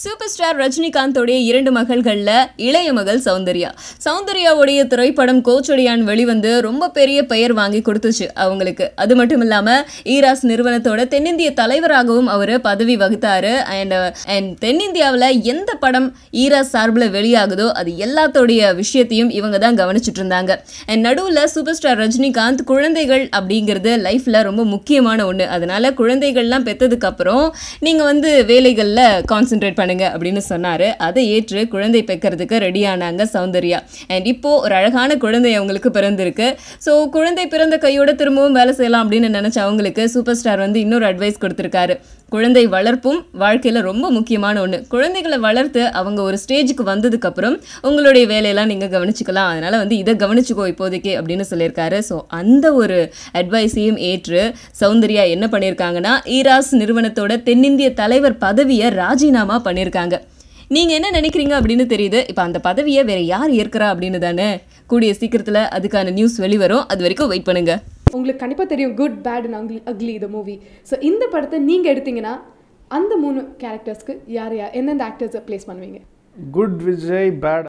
Super star ரஜினிகாந்தோடைய இரண்டு மகள்களில் இளைய மகள் சௌந்தர்யா. சௌந்தர்யாவுடைய திரைப்படம் கோச்சொடியான் வெளிவந்து ரொம்ப பெரிய பெயர் வாங்கி கொடுத்துச்சு அவங்களுக்கு. அது மட்டும் இல்லாமல் ஈராஸ் நிறுவனத்தோட தென்னிந்திய தலைவராகவும் அவர் பதவி வகுத்தார். அண்ட் அண்ட் தென்னிந்தியாவில் எந்த படம் ஈராஸ் சார்பில் வெளியாகுதோ அது எல்லாத்தோடைய விஷயத்தையும் இவங்க தான் கவனிச்சுட்டு இருந்தாங்க. அண்ட் நடுவில் சூப்பர் ஸ்டார் ரஜினிகாந்த் குழந்தைகள் அப்படிங்கிறது லைஃப்பில் ரொம்ப முக்கியமான ஒன்று அதனால் குழந்தைகள்லாம் பெற்றதுக்கப்புறம் நீங்கள் வந்து வேலைகளில் கான்சென்ட்ரேட் பண்ணுங்க அப்படின்னு சொன்னார். அதை ஏற்று குழந்தை பெக்கிறதுக்கு ரெடி ஆனாங்க சௌந்தர்யா. அண்ட் இப்போ ஒரு அழகான குழந்தை அவங்களுக்கு பிறந்திருக்கு. ஸோ குழந்தை பிறந்த கையோட திரும்பவும் வேலை செய்யலாம் அப்படின்னு நினச்ச அவங்களுக்கு சூப்பர் ஸ்டார் வந்து இன்னொரு அட்வைஸ் கொடுத்துருக்காரு. குழந்தை வளர்ப்பும் வாழ்க்கையில் ரொம்ப முக்கியமான ஒன்று குழந்தைகளை வளர்த்து அவங்க ஒரு ஸ்டேஜுக்கு வந்ததுக்கப்புறம் உங்களுடைய வேலையெல்லாம் நீங்கள் கவனிச்சுக்கலாம். அதனால் வந்து இதை கவனிச்சுக்கோ இப்போதைக்கு அப்படின்னு சொல்லியிருக்காரு. ஸோ அந்த ஒரு அட்வைஸையும் ஏற்று சௌந்தர்யா என்ன பண்ணியிருக்காங்கன்னா ஈராஸ் நிறுவனத்தோட தென்னிந்திய தலைவர் பதவியை ராஜினாமா பண்ணியிருக்காங்க நீங்கள் என்ன நினைக்கிறீங்க அப்படின்னு தெரியுது. இப்போ அந்த பதவியை வேற யார் ஏற்கிறா அப்படின்னு தானே கூடிய சீக்கிரத்தில் அதுக்கான நியூஸ் வெளிவரும். அது வரைக்கும் வெயிட் பண்ணுங்க. உங்களுக்கு கண்டிப்பாக தெரியும் good bad and ugly ugly இந்த மூவி ஸோ இந்த படத்தை நீங்கள் எடுத்தீங்கன்னா அந்த மூணு கேரக்டர்ஸ்க்கு யார் யார் எந்தெந்த ஆக்டர்ஸை ப்ளேஸ் பண்ணுவீங்க? Good Vijay bad